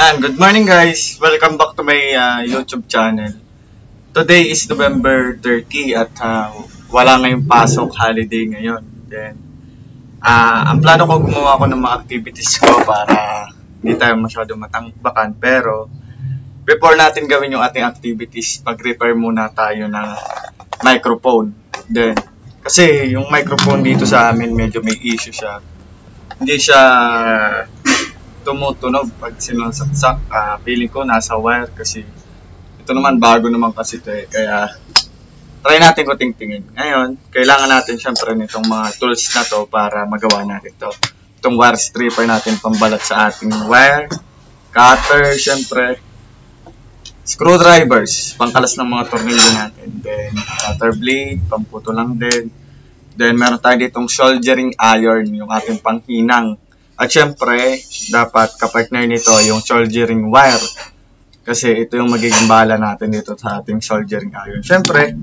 And good morning guys! Welcome back to my uh, YouTube channel. Today is November 30 at uh, wala ngayong pasok, holiday ngayon. Then, uh, ang plano ko gumawa ko ng mga activities ko para hindi tayo masyado matangbakan. Pero, before natin gawin yung ating activities, mag-repair muna tayo ng microphone. Then, kasi yung microphone dito sa amin medyo may issue siya. Hindi siya tumutunog pag sinasaksak. Uh, feeling ko nasa wire kasi ito naman bago naman kasi ito eh. Kaya try natin ko tingtingin. Ngayon, kailangan natin syempre nitong mga tools na to para magawa natin to. Itong wire stripper natin pambalat sa ating wire. Cutter, syempre. Screwdrivers, pangkalas ng mga tornilyo natin. Then, cutter blade, pamputo lang din. Then, meron tayo ditong soldering iron, yung ating panghinang at syempre, dapat kapartner nito yung soldering wire. Kasi ito yung magiging bala natin dito sa ating soldering iron. Syempre,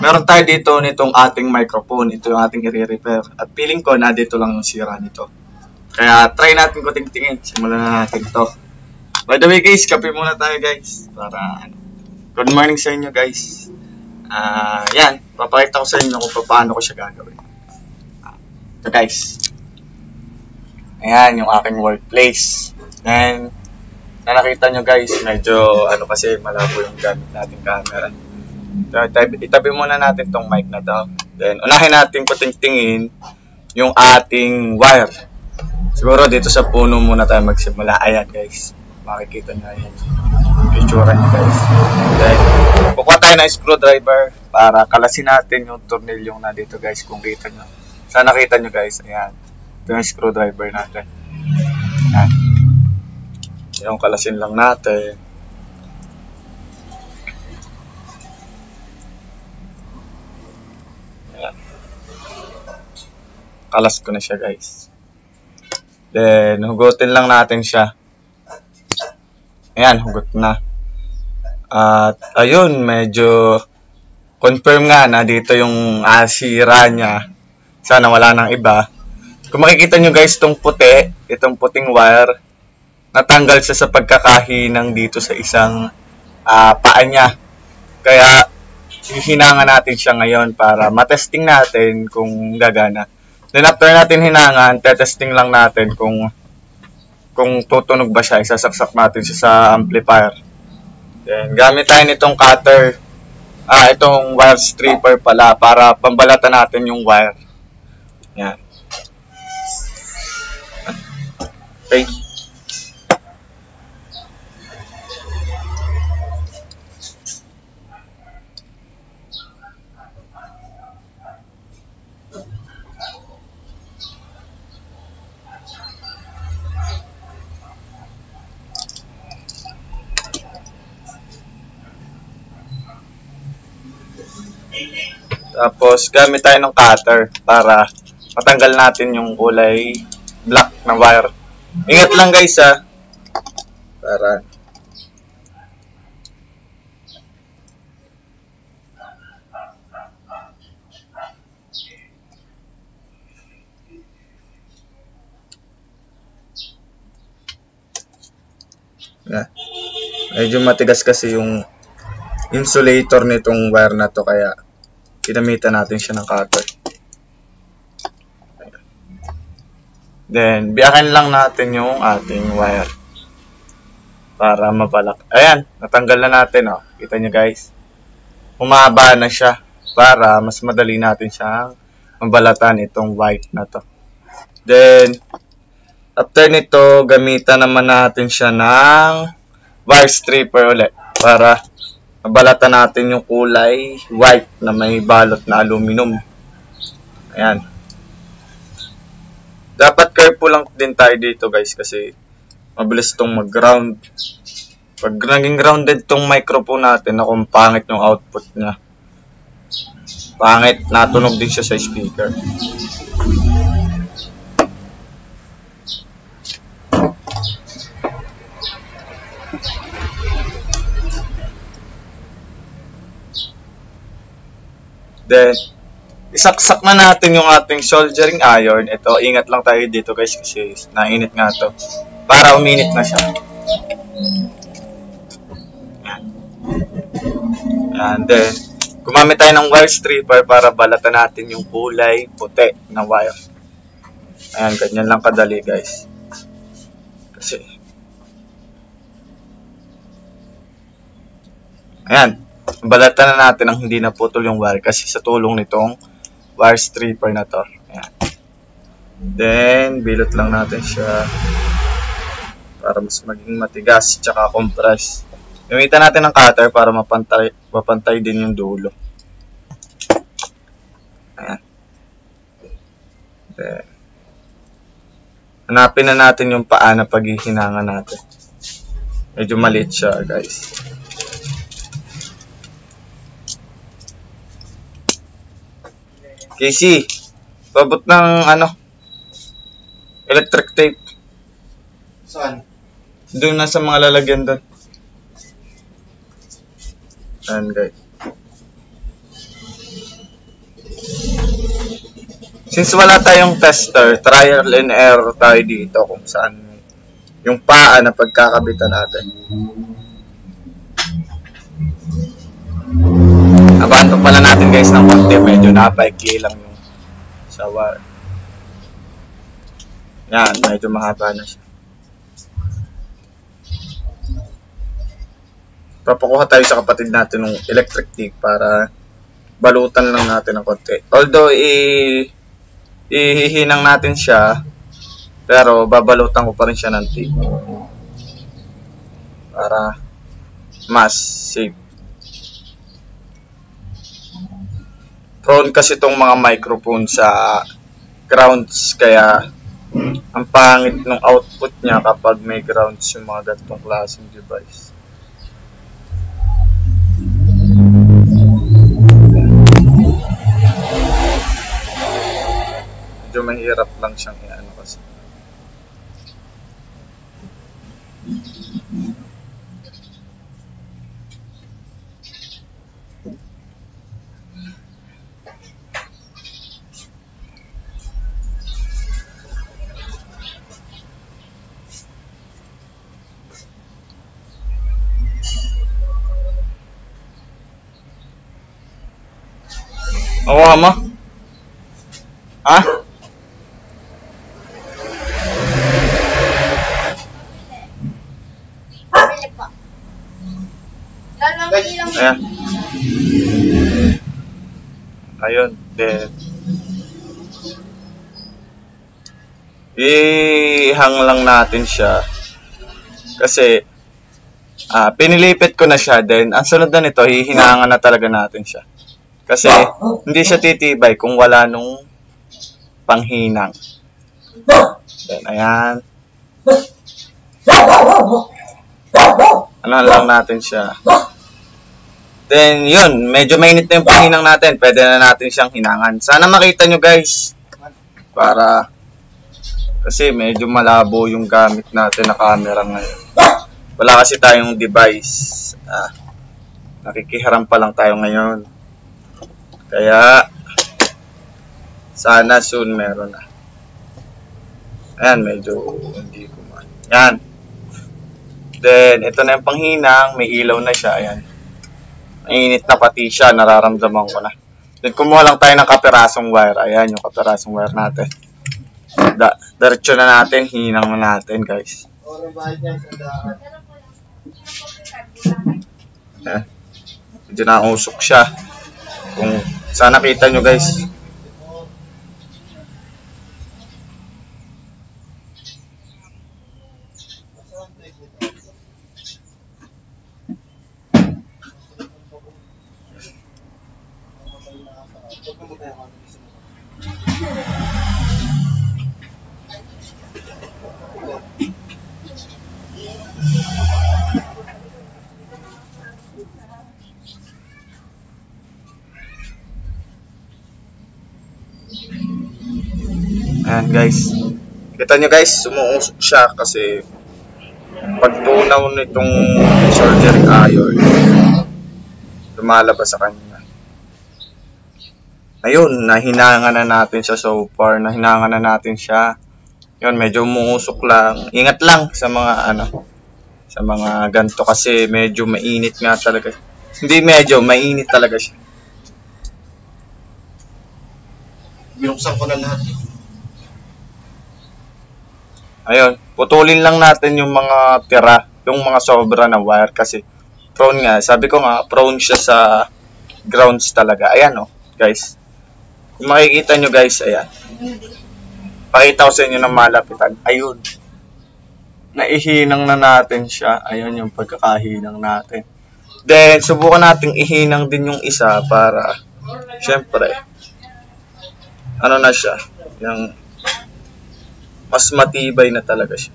meron tayo dito nitong ating microphone. Ito yung ating i-repair. At feeling ko na dito lang yung sira nito. Kaya try natin ko tingtingin. Simulan na natin to. By the way guys, kape muna tayo guys. Para ano. Good morning sa inyo guys. Ah, uh, yan. Papakita ko sa inyo kung paano ko siya gagawin. So guys, Ayan, yung aking workplace. And, na nakita nyo guys, medyo ano kasi malabo yung gamit nating camera. So, itabi muna natin tong mic na to. Then, unahin natin putingtingin yung ating wire. Siguro dito sa puno muna tayo magsimula. Ayan guys, makikita nyo yan. Picture nyo guys. Then, kukuha tayo ng screwdriver para kalasin natin yung tornilyong na dito guys kung kita nyo. Sana nakita nyo guys, ayan. Ito yung screwdriver natin. Yan. Yung kalasin lang natin. Kalas ko na siya guys. Then, hugutin lang natin siya. Ayan, hugot na. At, ayun, medyo confirm nga na dito yung asira niya. Sana wala nang iba. Kung makikita nyo guys, itong puti, itong puting wire, natanggal siya sa pagkakahinang dito sa isang uh, paa niya. Kaya, hihinangan natin siya ngayon para matesting natin kung gagana. Then after natin hinangan, tetesting lang natin kung kung tutunog ba siya, isasaksak natin siya sa amplifier. Then, gamit tayo nitong cutter, ah, itong wire stripper pala, para pambalatan natin yung wire. Yan. Okay? Tapos, gamit tayo ng cutter para matanggal natin yung kulay black na wire. Ingat lang guys ha. Para Yeah. Medyo matigas kasi yung insulator nitong wire na to kaya kinamitan natin siya ng cutter. Then, biyakin lang natin yung ating wire. Para mapalak. Ayan, natanggal na natin, oh. Kita nyo, guys. Humaba na siya para mas madali natin siyang mabalatan itong white na to. Then, after nito, gamitan naman natin siya ng wire stripper ulit para mabalatan natin yung kulay white na may balot na aluminum. Ayan. Careful lang din tayo dito guys kasi mabilis itong mag-ground. Pag naging grounded tong microphone natin, na kung pangit yung output niya. Pangit, natunog din siya sa speaker. Then, isaksak na natin yung ating soldering iron. Ito, ingat lang tayo dito guys kasi nainit nga to. Para uminit na siya. Yan, then, gumamit tayo ng wire stripper para balatan natin yung kulay puti na wire. Ayan, ganyan lang kadali guys. Kasi, ayan, balatan na natin ang hindi naputol yung wire kasi sa tulong nitong wire stripper na to. Ayan. Then, bilot lang natin siya para mas maging matigas tsaka compress. Gamitan natin ng cutter para mapantay, mapantay din yung dulo. Ayan. Then, hanapin na natin yung paa na paghihinangan natin. Medyo maliit siya, guys. Casey, pabot ng ano, electric tape. Saan? Doon na sa mga lalagyan doon. Ayan guys. Since wala tayong tester, trial and error tayo dito kung saan yung paa na pagkakabitan natin. Abanto pala natin guys ng konti, medyo napaikli lang yung sa wire. Yan, medyo mahaba na siya. papakuha tayo sa kapatid natin ng electric tape para balutan lang natin ng konti. Although, i ihihinang natin siya, pero babalutan ko pa rin siya ng tape. Para mas safe. Prone kasi itong mga microphone sa grounds, kaya ang pangit ng output niya kapag may grounds yung mga ganitong klaseng device. medyo mahirap lang siyang i-ano kasi. Oo, ama. Ha? Ayan. Ayun. Then, ihang lang natin siya. Kasi, ah pinilipit ko na siya. Then, ang sunod na nito, hihinangan na talaga natin siya. Kasi, hindi siya titibay kung wala nung panghinang. Then, ayan. Ano lang natin siya. Then, yun. Medyo mainit na yung panghinang natin. Pwede na natin siyang hinangan. Sana makita nyo guys. Para, kasi medyo malabo yung gamit natin na camera ngayon. Wala kasi tayong device. Ah, nakikiharam pa lang tayo ngayon. Kaya, sana soon meron na. Ayan, medyo hindi ko man. Yan. Then, ito na yung panghinang. May ilaw na siya. Ayan. Mainit na pati siya. Nararamdaman ko na. Then, kumuha lang tayo ng kaperasong wire. Ayan, yung kaperasong wire natin. Da diretso na natin. Hinang na natin, guys. Ayan. Medyo nausok siya. Kung sana nakita nyo, guys. Ayan, guys. Kita nyo, guys. Sumuusok siya kasi pagtunaw nitong soldering iron lumalabas sa kanya. Ayun, nahinangan na natin siya so far. Nahinangan na natin siya. Yun, medyo umuusok lang. Ingat lang sa mga ano Sa mga ganto kasi medyo mainit nga talaga. Hindi medyo, mainit talaga siya. Binuksan ko na lahat. Ayun, putulin lang natin yung mga tira, yung mga sobra na wire kasi prone nga. Sabi ko nga, prone siya sa grounds talaga. Ayan oh, guys. Kung makikita nyo guys, ayan. Pakita ko sa inyo ng malapitan. Ayun. Naihinang na natin siya. Ayun yung pagkakahinang natin. Then, subukan nating ihinang din yung isa para, syempre, ano na siya, yung mas matibay na talaga siya.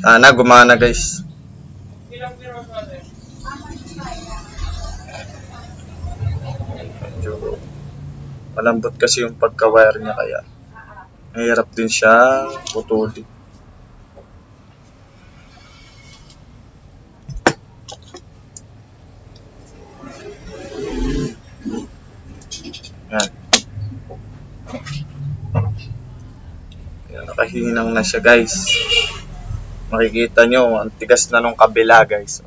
Sana gumana guys. Malambot kasi yung pagka-wire niya kaya mahirap din siya putulin. Yan. Yan, nakahinang na siya guys. Makikita nyo, ang tigas na nung kabila guys.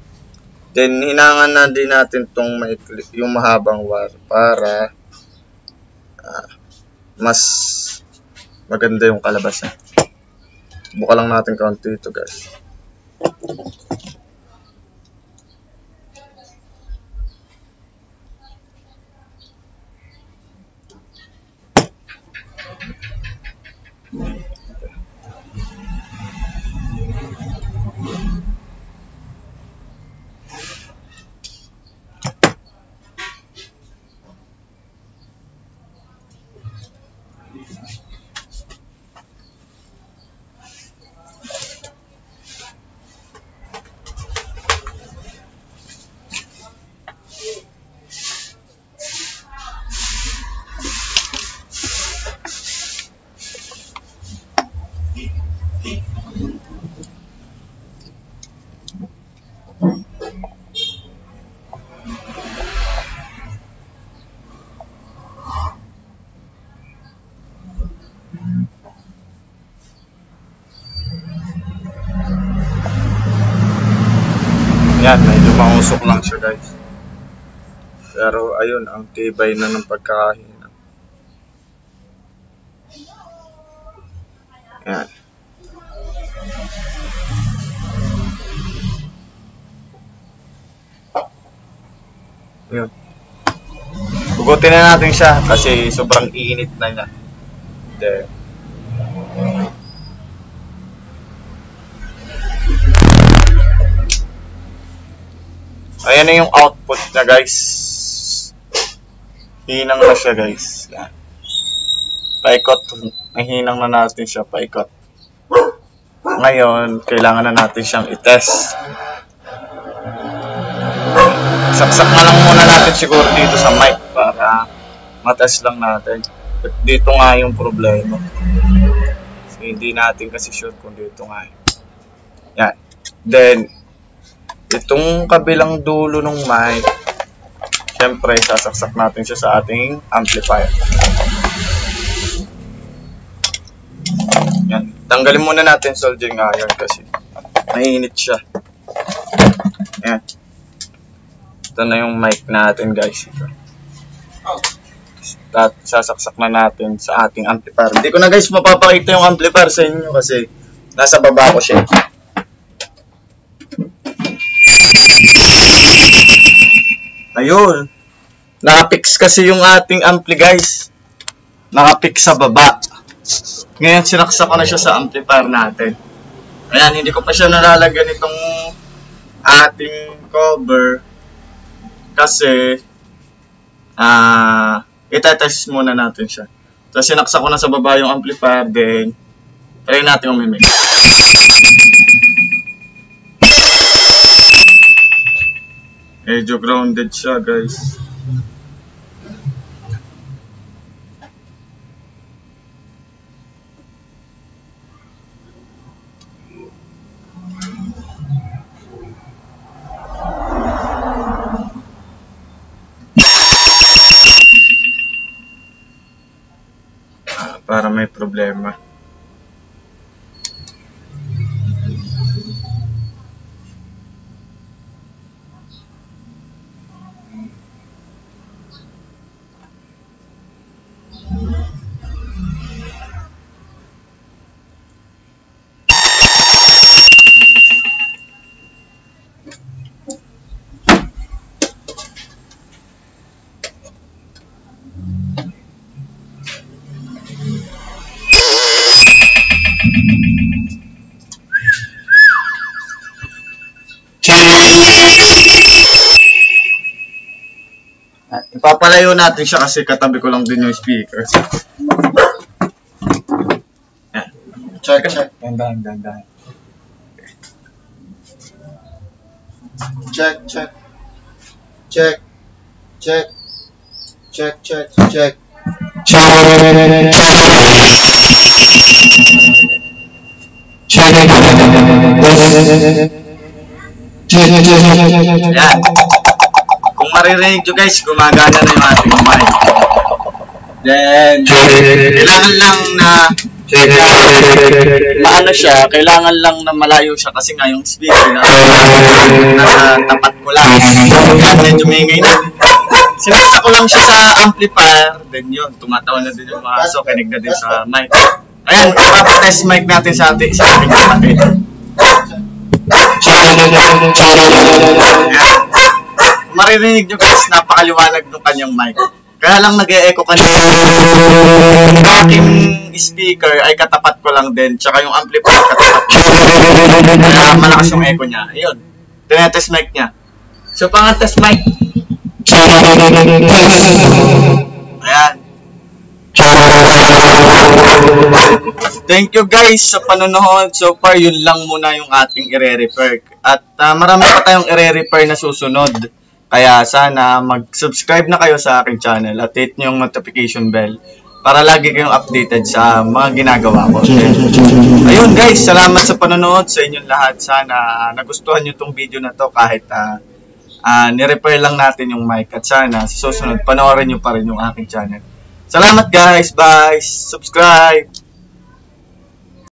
Then, hinangan na din natin tong yung mahabang wire para ah, mas maganda yung kalabasan. Buka lang natin kaunti ito guys. Yan, medyo mausok lang siya guys. Pero ayun, ang tibay na ng pagkakahina. Yan. Yun. Bugutin na natin siya kasi sobrang init na niya. Then, Ayan na yung output niya guys. Hinang na siya guys. Yan. Paikot. Nahinang na natin siya paikot. Ngayon, kailangan na natin siyang itest. Saksak na lang muna natin siguro dito sa mic para matest lang natin. At dito nga yung problema. So, hindi natin kasi sure kung dito nga. Yan. Then, itong kabilang dulo ng mic, syempre, sasaksak natin siya sa ating amplifier. Yan. Tanggalin muna natin soldering iron kasi mainit siya. Yan. Ito na yung mic natin, guys. Ito. At sasaksak na natin sa ating amplifier. Hindi ko na guys mapapakita yung amplifier sa inyo kasi nasa baba ko siya. Ayun. Nakapix kasi yung ating ampli guys. Nakapix sa baba. Ngayon sinaksak ko na siya sa amplifier natin. Ayan, hindi ko pa siya nalalagyan itong ating cover. Kasi, ah, itetest muna natin siya. Tapos sinaksak ko na sa baba yung amplifier, then, try natin Age of Grounded siya guys. Ah, para may problema Ipapalayo natin siya kasi katabi ko lang din yung speaker. Yan. Check, check. Dandan, dandan. Check, check. Check. Check. Check, check, check. Yan. Kung maririnig nyo guys, gumagana na yung ating mic. Then, kailangan lang na maano siya, kailangan lang na malayo siya kasi nga yung speaker na nasa tapat ko lang. Yan, medyo maingay na. Sinakta ko lang siya sa amplifier, then yun, tumatawa na din yung mga aso, kinig na din sa mic. Ayan, ipapatest mic natin sa ating sa ating kapatid. Ayan. Maririnig nyo guys, napakaliwanag ng kanyang mic. Kaya lang nag-e-echo kanina. Yung aking speaker ay katapat ko lang din, tsaka yung amplifier katapat ko. Kaya malakas yung echo niya. Ayun. Tinetest mic niya. So, pang-test mic. Ayan. Thank you guys sa panonood. So far, yun lang muna yung ating ire-repair. At ah, marami pa tayong ire-repair na susunod. Kaya sana mag-subscribe na kayo sa aking channel at hit nyo yung notification bell para lagi kayong updated sa mga ginagawa ko. Ayun guys, salamat sa panonood sa inyong lahat. Sana nagustuhan nyo tong video na to kahit uh, ni-repair lang natin yung mic. At sana sa susunod, panoorin nyo pa rin yung aking channel. Salamat guys. Bye. Subscribe.